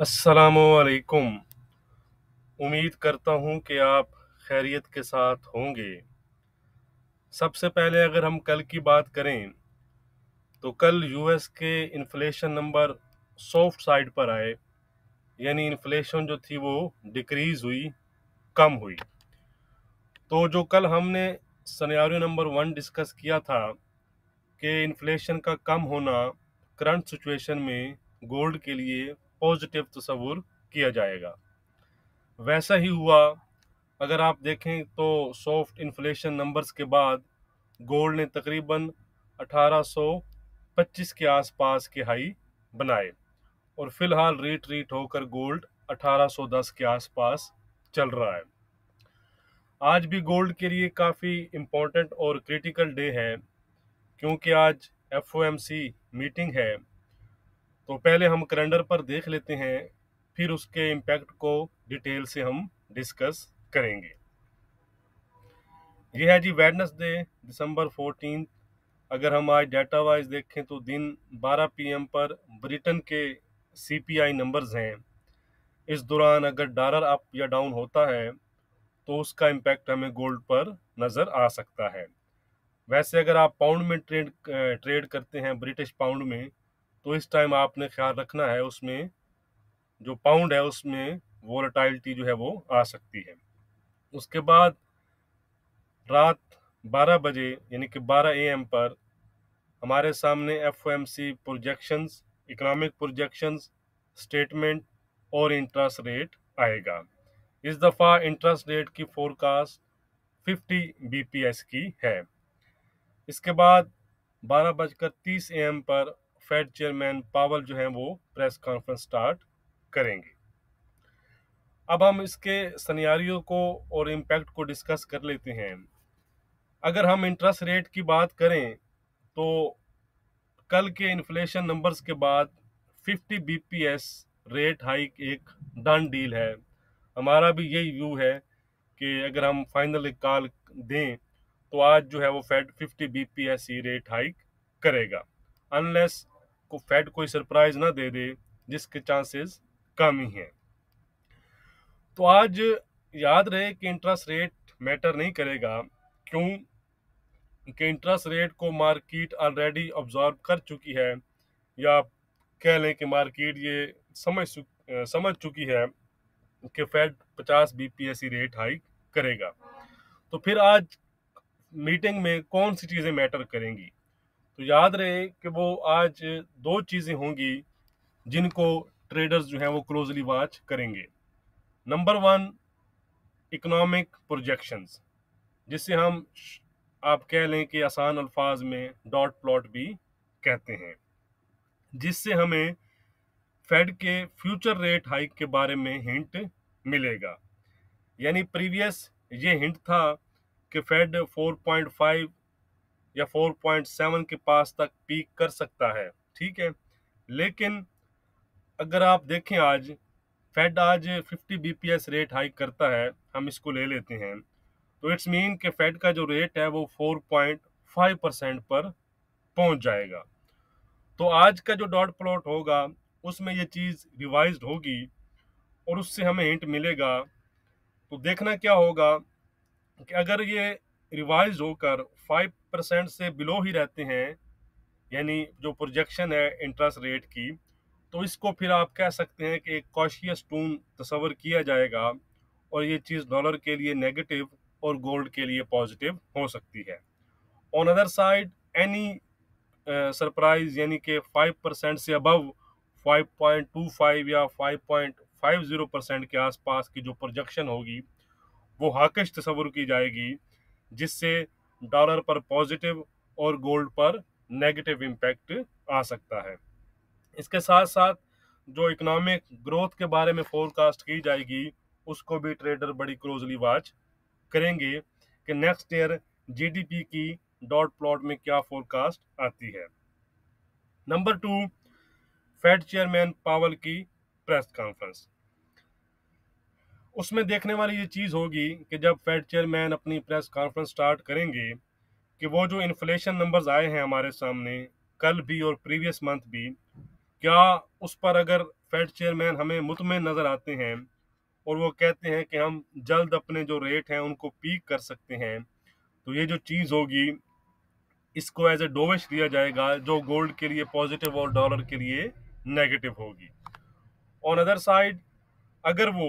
असलकुम उम्मीद करता हूँ कि आप खैरियत के साथ होंगे। सबसे पहले अगर हम कल की बात करें तो कल यूएस के इन्फ्लेशन नंबर सॉफ्ट साइड पर आए, यानी इन्फ्लेशन जो थी वो डिक्रीज हुई, कम हुई। तो जो कल हमने सनारियो नंबर वन डिस्कस किया था कि इन्फ्लेशन का कम होना करंट सिचुएशन में गोल्ड के लिए पॉजिटिव तस्वुर किया जाएगा। वैसा ही हुआ, अगर आप देखें तो सॉफ्ट इन्फ्लेशन नंबर्स के बाद गोल्ड ने तकरीबन 1825 के आसपास के हाई बनाए और फ़िलहाल रीट रीट होकर गोल्ड 1810 के आसपास चल रहा है। आज भी गोल्ड के लिए काफ़ी इम्पोर्टेंट और क्रिटिकल डे है, क्योंकि आज एफओएमसी मीटिंग है। तो पहले हम कैलेंडर पर देख लेते हैं, फिर उसके इम्पैक्ट को डिटेल से हम डिस्कस करेंगे। यह है जी वेडनेसडे दिसंबर फोर्टीन अगर हम आज डाटा वाइज देखें तो दिन 12 पीएम पर ब्रिटेन के सीपीआई नंबर्स हैं। इस दौरान अगर डॉलर अप या डाउन होता है तो उसका इम्पैक्ट हमें गोल्ड पर नज़र आ सकता है। वैसे अगर आप पाउंड में ट्रेड ट्रेड करते हैं ब्रिटिश पाउंड में तो इस टाइम आपने ख्याल रखना है उसमें, जो पाउंड है उसमें वोलेटाइलिटी जो है वो आ सकती है। उसके बाद रात 12 बजे, यानी कि 12 एम पर हमारे सामने F O M C projections economic projections statement और इंटरेस्ट रेट आएगा। इस दफ़ा इंटरेस्ट रेट की फोरकास्ट 50 बीपीएस की है। इसके बाद बारह बजकर तीस एम पर फेड चेयरमैन पावल जो है वो प्रेस कॉन्फ्रेंस स्टार्ट करेंगे। अब हम इसके सनियारियों को और इम्पैक्ट को डिस्कस कर लेते हैं। अगर हम इंटरेस्ट रेट की बात करें तो कल के इन्फ्लेशन नंबर्स के बाद 50 बीपीएस रेट हाइक एक डन डील है। हमारा भी यही व्यू है कि अगर हम फाइनल एक कॉल दें तो आज जो है वो फेड 50 बीपीएस ही रेट हाइक करेगा। अनलेस को फेड कोई सरप्राइज़ ना दे दे, जिसके चांसेस कम ही हैं। तो आज याद रहे कि इंटरेस्ट रेट मैटर नहीं करेगा, क्यों? कि इंटरेस्ट रेट को मार्केट ऑलरेडी ऑब्जॉर्व कर चुकी है, या कह लें कि मार्केट ये समझ समझ चुकी है कि फेड 50 बीपीएस रेट हाइक करेगा। तो फिर आज मीटिंग में कौन सी चीज़ें मैटर करेंगी? तो याद रहे कि वो आज दो चीज़ें होंगी जिनको ट्रेडर्स जो हैं वो क्लोजली वॉच करेंगे। नंबर वन इकोनॉमिक प्रोजेक्शंस जिसे हम आप कह लें कि आसान अल्फाज में डॉट प्लॉट भी कहते हैं, जिससे हमें फेड के फ्यूचर रेट हाइक के बारे में हिंट मिलेगा। यानी प्रीवियस ये हिंट था कि फेड 4.5 या 4.7 के पास तक पीक कर सकता है, ठीक है? लेकिन अगर आप देखें आज फेड आज 50 बीपीएस रेट हाइक करता है, हम इसको ले लेते हैं। तो इट्स मीन कि फेड का जो रेट है वो 4.5 परसेंट पर पहुँच जाएगा। तो आज का जो डॉट प्लॉट होगा, उसमें ये चीज़ रिवाइज होगी और उससे हमें हिंट मिलेगा। तो देखना क्या होगा कि अगर ये रिवाइज होकर फाइव परसेंट से बिलो ही रहते हैं, यानी जो प्रोजेक्शन है इंटरेस्ट रेट की तो इसको फिर आप कह सकते हैं कि एक कॉशियस टून तस्वर किया जाएगा और ये चीज़ डॉलर के लिए नेगेटिव और गोल्ड के लिए पॉजिटिव हो सकती है। On other side any surprise यानी कि फाइव परसेंट से above five point two five या five point five zero percent के आसपास की जो प्रोजेक्शन होगी, वो हाकश तस्वर की जाएगी। जिससे डॉलर पर पॉजिटिव और गोल्ड पर नेगेटिव इम्पैक्ट आ सकता है। इसके साथ साथ जो इकोनॉमिक ग्रोथ के बारे में फोरकास्ट की जाएगी, उसको भी ट्रेडर बड़ी क्लोजली वॉच करेंगे कि नेक्स्ट ईयर जीडीपी की डॉट प्लॉट में क्या फोरकास्ट आती है। नंबर टू फेड चेयरमैन पावल की प्रेस कॉन्फ्रेंस। उसमें देखने वाली ये चीज़ होगी कि जब फेड चेयरमैन अपनी प्रेस कॉन्फ्रेंस स्टार्ट करेंगे कि वो जो इन्फ्लेशन नंबर्स आए हैं हमारे सामने, कल भी और प्रीवियस मंथ भी, क्या उस पर अगर फेड चेयरमैन हमें मुतमिन नज़र आते हैं और वो कहते हैं कि हम जल्द अपने जो रेट हैं उनको पीक कर सकते हैं तो ये जो चीज़ होगी, इसको एज ए डोविश दिया जाएगा जो गोल्ड के लिए पॉजिटिव और डॉलर के लिए नेगेटिव होगी। ऑन अदर साइड अगर वो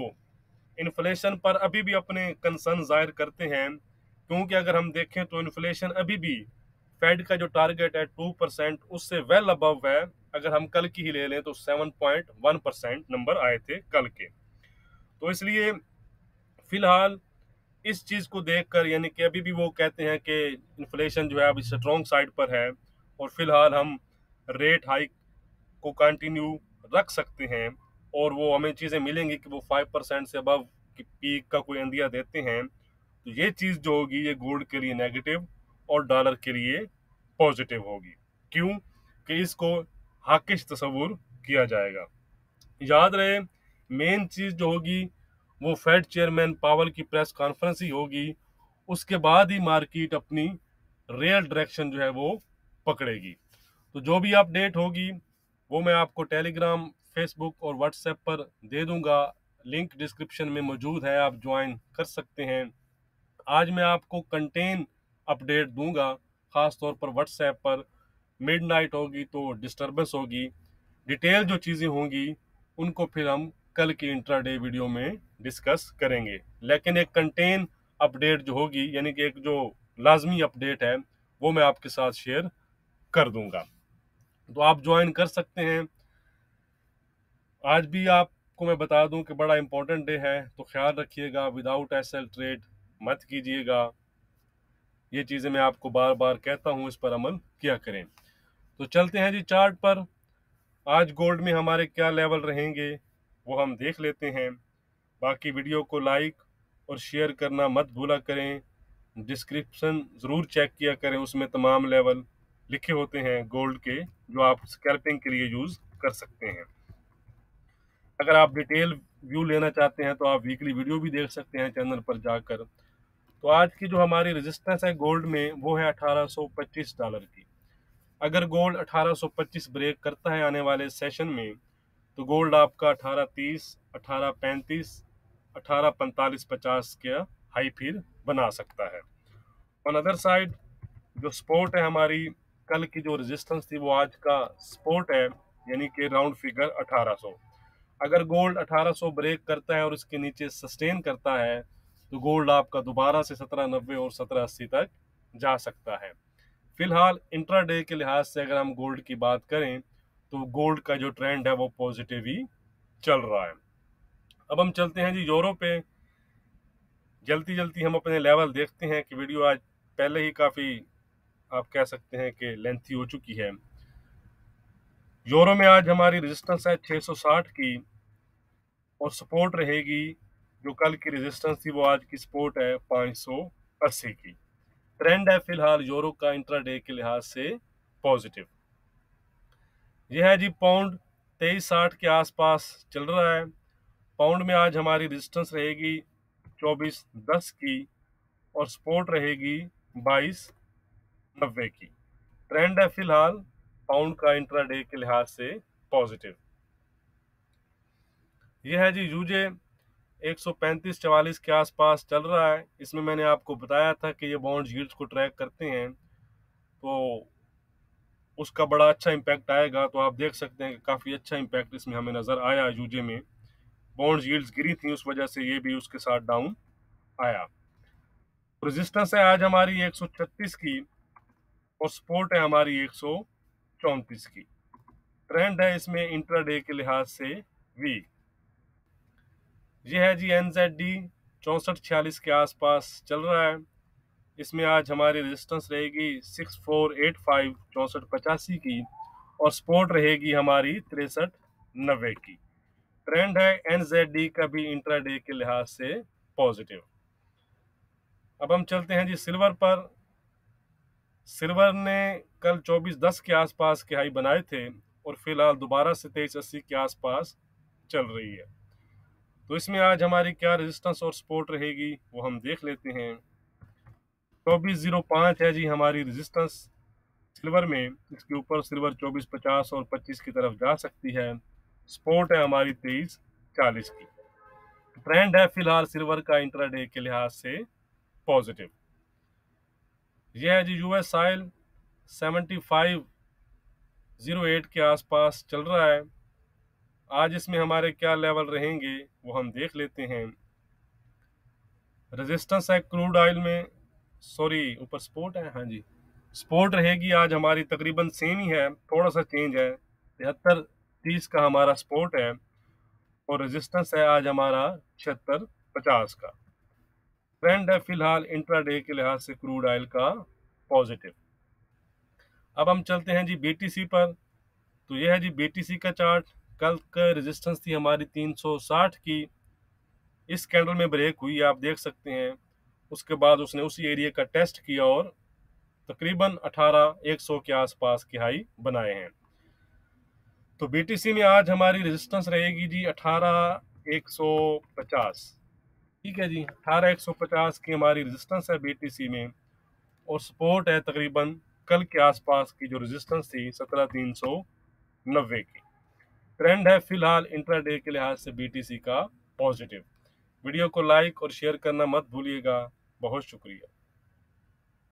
इन्फ्लेशन पर अभी भी अपने कंसर्न ज़ाहिर करते हैं। क्योंकि अगर हम देखें तो इन्फ्लेशन अभी भी फेड का जो टारगेट है टू परसेंट उससे वेल अबव है। अगर हम कल की ही ले लें तो seven point one percent number आए थे कल के। तो इसलिए फ़िलहाल इस चीज़ को देखकर, यानी कि अभी भी वो कहते हैं कि इन्फ्लेशन जो है अभी स्ट्रॉन्ग साइड पर है और फ़िलहाल हम रेट हाइक को कंटिन्यू रख सकते हैं। और वो हमें चीज़ें मिलेंगी कि वो फाइव परसेंट से अबव की पीक का कोई अंदिया देते हैं तो ये चीज़ जो होगी, ये गोल्ड के लिए नेगेटिव और डॉलर के लिए पॉजिटिव होगी। क्यों? कि इसको हाकिश तस्वूर किया जाएगा। याद रहे मेन चीज़ जो होगी, वो फेड चेयरमैन पावर की प्रेस कॉन्फ्रेंस ही होगी। उसके बाद ही मार्केट अपनी रियल डायरेक्शन जो है वो पकड़ेगी। तो जो भी अपडेट होगी, वो मैं आपको टेलीग्राम फेसबुक और व्हाट्सएप पर दे दूँगा। लिंक डिस्क्रिप्शन में मौजूद है, आप ज्वाइन कर सकते हैं। आज मैं आपको कंटेन अपडेट दूँगा ख़ास तौर पर व्हाट्सएप पर। मिडनाइट होगी तो डिस्टरबेंस होगी। डिटेल जो चीज़ें होंगी, उनको फिर हम कल की इंट्राडे वीडियो में डिस्कस करेंगे। लेकिन एक कंटेन अपडेट जो होगी, यानी कि एक जो लाजमी अपडेट है, वो मैं आपके साथ शेयर कर दूँगा। तो आप ज्वाइन कर सकते हैं। आज भी आपको मैं बता दूँ कि बड़ा इंपॉर्टेंट डे है तो ख्याल रखिएगा विदाउट एसएल ट्रेड मत कीजिएगा। ये चीज़ें मैं आपको बार बार कहता हूँ, इस पर अमल किया करें। तो चलते हैं जी चार्ट पर। आज गोल्ड में हमारे क्या लेवल रहेंगे, वो हम देख लेते हैं। बाकी वीडियो को लाइक और शेयर करना मत भूला करें। डिस्क्रिप्शन ज़रूर चेक किया करें, उसमें तमाम लेवल लिखे होते हैं गोल्ड के, जो आप स्कैल्पिंग के लिए यूज़ कर सकते हैं। अगर आप डिटेल व्यू लेना चाहते हैं तो आप वीकली वीडियो भी देख सकते हैं चैनल पर जाकर। तो आज की जो हमारी रेजिस्टेंस है गोल्ड में वो है 1825 डॉलर की। अगर गोल्ड 1825 ब्रेक करता है आने वाले सेशन में तो गोल्ड आपका 1830, 1835, 1845, 50 के हाई फिर बना सकता है। ऑन अदर साइड जो स्पोर्ट है हमारी कल की जो रेजिस्टेंस थी वो आज का स्पोर्ट है यानी कि राउंड फिगर 1800 अगर गोल्ड 1800 ब्रेक करता है और इसके नीचे सस्टेन करता है तो गोल्ड आपका दोबारा से सत्रह नब्बे और सत्रह अस्सी तक जा सकता है। फ़िलहाल इंट्राडे के लिहाज से अगर हम गोल्ड की बात करें तो गोल्ड का जो ट्रेंड है वो पॉजिटिव ही चल रहा है। अब हम चलते हैं जी यूरो पे। जल्दी जल्दी हम अपने लेवल देखते हैं कि वीडियो आज पहले ही काफ़ी, आप कह सकते हैं कि लेंथी हो चुकी है। यूरो में आज हमारी रेजिस्टेंस है 660 की और सपोर्ट रहेगी जो कल की रेजिस्टेंस थी वो आज की सपोर्ट है 580 की। ट्रेंड है फ़िलहाल यूरो का इंट्राडे के लिहाज से पॉजिटिव यह है जी पाउंड तेईस साठ के आसपास चल रहा है। पाउंड में आज हमारी रेजिस्टेंस रहेगी चौबीस दस की और सपोर्ट रहेगी बाईस नब्बे की। ट्रेंड है फ़िलहाल पाउंड का इंट्राडे के लिहाज से पॉजिटिव यह है जी यूजे 135 चवालीस के आसपास चल रहा है। इसमें मैंने आपको बताया था कि ये बॉन्ड यील्ड्स को ट्रैक करते हैं तो उसका बड़ा अच्छा इम्पैक्ट आएगा। तो आप देख सकते हैं कि काफ़ी अच्छा इम्पैक्ट इसमें हमें नज़र आया यूजे में। बॉन्ड यील्ड्स गिरी थी, उस वजह से ये भी उसके साथ डाउन आया। रेजिस्टेंस है आज हमारी 136 की, और सपोर्ट है हमारी एक चौंतीस की ट्रेंड है इसमें इंट्राडे के लिहाज से वी। यह है जी एन जेड डी चौंसठ छियालीस के आसपास चल रहा है। इसमें आज हमारी रेजिस्टेंस रहेगी सिक्स फोर एट फाइव, चौंसठ पचासी की, और सपोर्ट रहेगी हमारी तिरसठ नब्बे की। ट्रेंड है एन जेड डी का भी इंट्राडे के लिहाज से पॉजिटिव अब हम चलते हैं जी सिल्वर पर। सिल्वर ने कल 24 दस के आसपास के हाई बनाए थे और फ़िलहाल दोबारा से तेईस अस्सी के आसपास चल रही है। तो इसमें आज हमारी क्या रेजिस्टेंस और सपोर्ट रहेगी, वो हम देख लेते हैं। चौबीस ज़ीरो पाँच है जी हमारी रेजिस्टेंस सिल्वर में इसके ऊपर सिल्वर चौबीस पचास और पच्चीस की तरफ़ जा सकती है। सपोर्ट है हमारी तेईस चालीस की। ट्रेंड है फ़िलहाल सिल्वर का इंट्राडे के लिहाज से पॉजिटिव यह है जी यूएस साइल सेवेंटी फाइव ज़ीरो एट के आसपास चल रहा है। आज इसमें हमारे क्या लेवल रहेंगे, वो हम देख लेते हैं। रेजिस्टेंस है क्रूड ऑयल में। सॉरी ऊपर स्पोर्ट है? हाँ जी। स्पोर्ट रहेगी आज हमारी तकरीबन सेम ही है। थोड़ा सा चेंज है। तिहत्तर तीस का हमारा स्पोर्ट है। और रेजिस्टेंस है आज हमारा छिहत्तर पचास का। ट्रेंड है फ़िलहाल इंट्राडे के लिहाज से क्रूड ऑयल का पॉजिटिव अब हम चलते हैं जी बीटीसी पर। तो यह है जी बीटीसी का चार्ट। कल का रेजिस्टेंस थी हमारी 360 की। इस कैंडल में ब्रेक हुई, आप देख सकते हैं। उसके बाद उसने उसी एरिया का टेस्ट किया और तकरीबन 18 100 के आसपास की हाई बनाए हैं। तो बीटीसी में आज हमारी रेजिस्टेंस रहेगी जी 18 150 ठीक है जी 18 150 की हमारी रेजिस्टेंस है बीटीसी में। और सपोर्ट है तकरीबन कल के आसपास की जो रेजिस्टेंस थी सत्रह तीन सौ नब्बे की। ट्रेंड है फ़िलहाल इंट्राडे के लिहाज से बीटीसी का पॉजिटिव वीडियो को लाइक और शेयर करना मत भूलिएगा। बहुत शुक्रिया।